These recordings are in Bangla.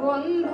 বন্ধ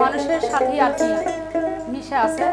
মানুষের সাথে আর কি মিশে আছে।